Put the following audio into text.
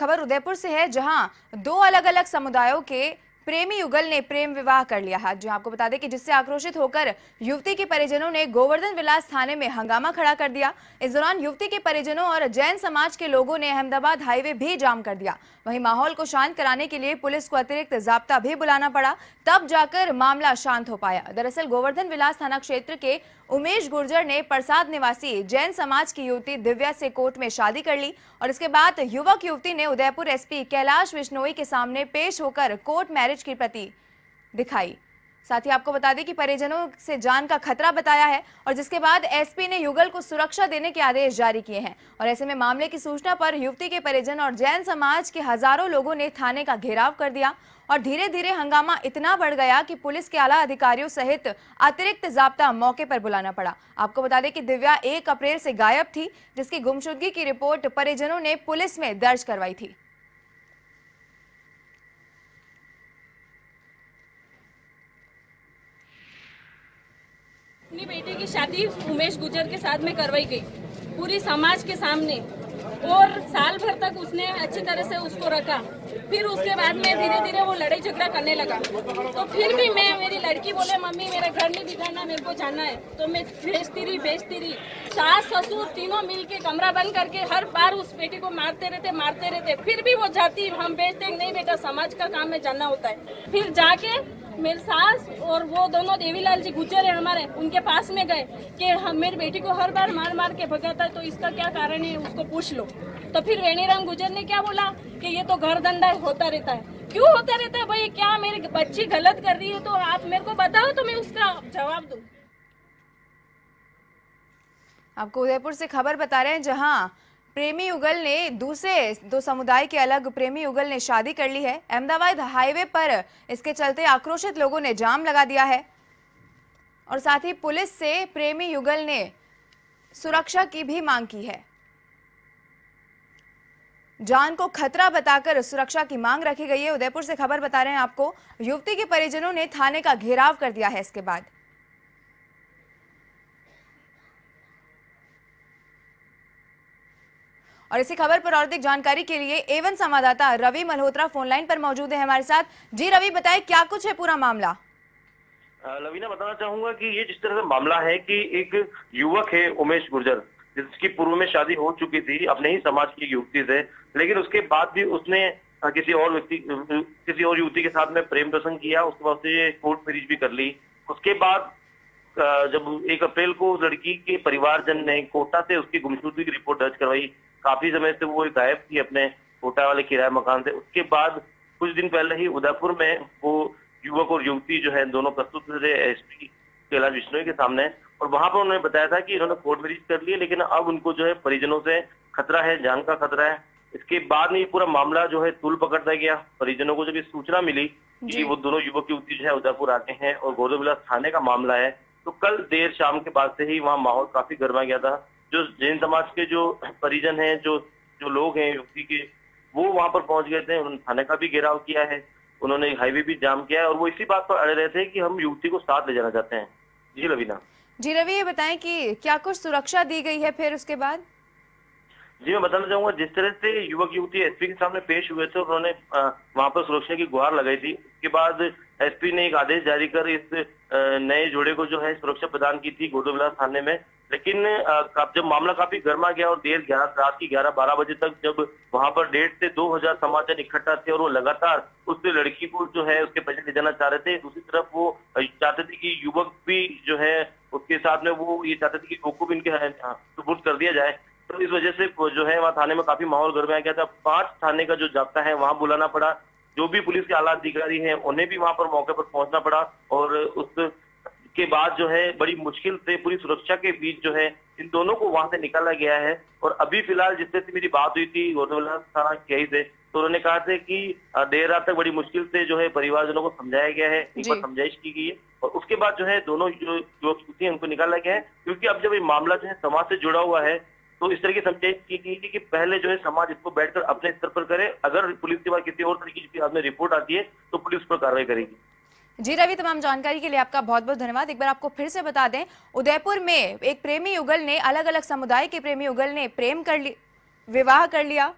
खबर उदयपुर से है, जहाँ दो अलग अलग समुदायों के प्रेमी युगल ने प्रेम विवाह कर लिया है। जो आपको बता दें कि जिससे आक्रोशित होकर युवती के परिजनों ने गोवर्धन विलास थाने में हंगामा खड़ा कर दिया। इस दौरान युवती के परिजनों और जैन समाज के लोगों ने अहमदाबाद हाईवे भी जाम कर दिया। वहीं माहौल को शांत कराने के लिए पुलिस को अतिरिक्त जाब्ता भी बुलाना पड़ा। तब जाकर मामला शांत हो पाया। दरअसल गोवर्धन विलास थाना क्षेत्र के उमेश गुर्जर ने प्रसाद निवासी जैन समाज की युवती दिव्या से कोर्ट में शादी कर ली और इसके बाद युवक युवती ने उदयपुर एसपी कैलाश विश्नोई के सामने पेश होकर कोर्ट मैरिज की प्रति दिखाई। साथ ही आपको बता दें कि परिजनों से जान का खतरा बताया है और जिसके बाद एसपी ने युगल को सुरक्षा देने के आदेश जारी किए हैं। और ऐसे में मामले की सूचना पर युवती के परिजन और जैन समाज के हज़ारों लोगों ने थाने का घेराव कर दिया और धीरे धीरे हंगामा इतना बढ़ गया कि पुलिस के आला अधिकारियों सहित अतिरिक्त जाब्ता मौके पर बुलाना पड़ा। आपको बता दें कि दिव्या एक अप्रैल से गायब थी, जिसकी गुमशुदगी की रिपोर्ट परिजनों ने पुलिस में दर्ज करवाई थी। अपनी बेटी की शादी उमेश गुजर के साथ में करवाई गई। पूरी समाज के सामने। और साल भर तक उसने अच्छी तरह से उसको रखा। फिर उसके बाद में धीरे धीरे वो लड़ाई झगड़ा करने लगा। तो फिर भी मैं, मेरी लड़की बोले, मम्मी, मेरा घर नहीं बिगाड़ना मेरे को जाना है। तो मैं भेजती रही भेजती रही। सास, ससुर तीनों मिल के कमरा बंद करके हर बार उस बेटी को मारते रहते मारते रहते। फिर भी वो जाती, हम भेजते नहीं बेटा, समाज का काम में जाना होता है। फिर जाके मेरे सास और वो दोनों देवीलाल जी गुजर है हमारे, उनके पास में गए कि हम, मेरी बेटी को हर बार मार मार के भगाता है तो इसका क्या कारण है, उसको पूछ लो। तो फिर वेणीराम गुजर ने क्या बोला कि ये तो घर धंधा होता रहता है। क्यों होता रहता है भाई? क्या मेरी बच्ची गलत कर रही है? तो आप मेरे को बताओ तो मैं उसका जवाब दूँ। आपको उदयपुर से खबर बता रहे हैं, जहाँ प्रेमी युगल ने दूसरे, दो समुदाय के अलग प्रेमी युगल ने शादी कर ली है। अहमदाबाद हाईवे पर इसके चलते आक्रोशित लोगों ने जाम लगा दिया है। और साथ ही पुलिस से प्रेमी युगल ने सुरक्षा की भी मांग की है। जान को खतरा बताकर सुरक्षा की मांग रखी गई है। उदयपुर से खबर बता रहे हैं आपको, युवती के परिजनों ने थाने का घेराव कर दिया है इसके बाद। और इसी खबर पर और अधिक जानकारी के लिए एवन संवाददाता रवि मल्होत्रा फ़ोन लाइन पर मौजूद है हमारे साथ। जी रवि, बताए, क्या कुछ है पूरा मामला? लवीना बताना चाहूँगा कि ये जिस तरह से मामला है कि एक युवक है उमेश गुर्जर, जिसकी पूर्व में शादी हो चुकी थी, अपने ही समाज की युवती से, लेकिन उसके बाद भी उसने किसी और व्यक्ति किसी और युवती के साथ में प्रेम प्रसंग किया, उसके बाद से कोर्ट मैरिज भी कर ली। उसके बाद जब एक अप्रैल को लड़की के परिवारजन ने कोटा से उसकी गुमशुदगी की रिपोर्ट दर्ज करवाई काफ़ी समय से वो गायब थी अपने कोटा वाले किराए मकान से। उसके बाद कुछ दिन पहले ही उदयपुर में वो युवक और युवती जो है दोनों प्रस्तुत थे एसपी कैलाश विश्नोई के सामने। और वहाँ पर उन्होंने बताया था कि इन्होंने कोर्ट मैरिज कर लिया लेकिन अब उनको जो है परिजनों से खतरा है जान का खतरा है। इसके बाद में ये पूरा मामला जो है तुल पकड़ता गया। परिजनों को जब ये सूचना मिली कि वो दोनों युवक युवती जो है उदयपुर आते हैं और गौरव थाने का मामला है तो कल देर शाम के बाद से ही वहाँ माहौल काफ़ी गर्मा गया था। जो जैन समाज के जो परिजन हैं, जो जो लोग हैं युवती के, वो वहाँ पर पहुँच गए थे। उन्होंने थाने का भी घेराव किया है। उन्होंने हाईवे भी जाम किया है। और वो इसी बात पर अड़े रहे थे कि हम युवती को साथ ले जाना चाहते हैं। जी रवीना। जी रवि, ये बताएँ कि क्या कुछ सुरक्षा दी गई है फिर उसके बाद? जी, मैं बताना चाहूँगा, जिस तरह से युवक, युवती एसपी के सामने पेश हुए थे, उन्होंने वहाँ पर सुरक्षा की गुहार लगाई थी। उसके बाद एसपी ने एक आदेश जारी कर इस नए जोड़े को जो है सुरक्षा प्रदान की थी गोदोविलास थाने में। लेकिन जब मामला काफ़ी गर्मा गया और देर ग्यारह, रात की ग्यारह बारह बजे तक जब वहाँ पर डेढ़ से दो हज़ार समाचार इकट्ठा थे और वो लगातार उस लड़की को जो है उसके पैसे ले जाना चाह रहे थे, दूसरी तरफ़ वो चाहते थे कि युवक भी जो है उसके साथ में वो ये चाहते थे कि को भी इनके सुपुर्द कर दिया जाए। तो इस वजह से जो है वहाँ थाने में काफ़ी माहौल गर्माया गया था। पाँच थाने का जो जाब्ता है वहाँ बुलाना पड़ा। जो भी पुलिस के आला अधिकारी हैं उन्हें भी वहाँ पर मौके पर पहुँचना पड़ा और उस के बाद जो है बड़ी मुश्किल से पूरी सुरक्षा के बीच जो है इन दोनों को वहाँ से निकाला गया है। और अभी फ़िलहाल जिससे से मेरी बात हुई थी गौरवला थाना के से तो उन्होंने कहा था कि देर रात तक बड़ी मुश्किल से जो है परिवारजनों को समझाया गया है एक बार समझाइश की गई है और उसके बाद जो है दोनों जो जो है उनको निकाला गया है। क्योंकि अब जब ये मामला जो है समाज से जुड़ा हुआ है तो इस तरह की समझाइश की गई थी कि पहले जो है समाज इसको बैठकर अपने स्तर पर करे। अगर पुलिस के बाद किसी और तरीके की आपने रिपोर्ट आती है तो पुलिस पर कार्रवाई करेगी। जी, रवि, तमाम जानकारी के लिए आपका बहुत बहुत धन्यवाद। एक बार आपको फिर से बता दें, उदयपुर में एक प्रेमी युगल ने अलग अलग समुदाय के प्रेमी युगल ने प्रेम कर लिया विवाह कर लिया।